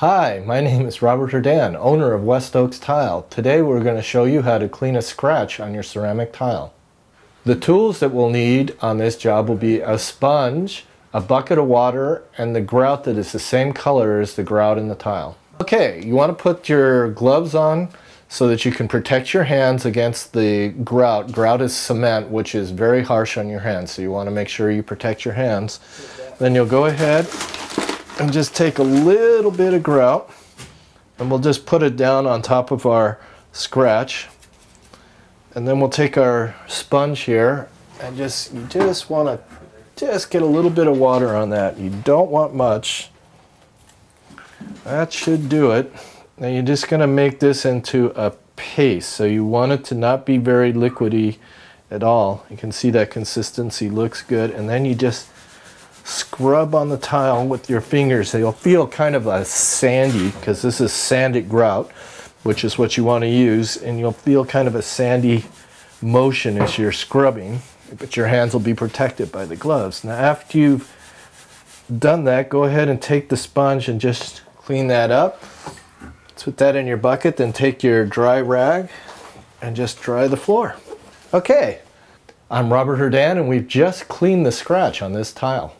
Hi, my name is Robert Herdan, owner of West Oaks Tile. Today we're going to show you how to clean a scratch on your ceramic tile. The tools that we'll need on this job will be a sponge, a bucket of water, and the grout that is the same color as the grout in the tile. Okay, you want to put your gloves on so that you can protect your hands against the grout. Grout is cement, which is very harsh on your hands, so you want to make sure you protect your hands. Then you'll go ahead and just take a little bit of grout and we'll just put it down on top of our scratch. And then we'll take our sponge here and just you just want to just get a little bit of water on that. You don't want much. That should do it. Now you're just going to make this into a paste so you want it to not be very liquidy at all. You can see that consistency looks good. And then you just scrub on the tile with your fingers. You'll feel kind of a sandy, because this is sanded grout, which is what you want to use, and you'll feel kind of a sandy motion as you're scrubbing, but your hands will be protected by the gloves. Now after you've done that, go ahead and take the sponge and just clean that up. Put that in your bucket, then take your dry rag and just dry the floor. Okay, I'm Robert Herdan and we've just cleaned the scratch on this tile.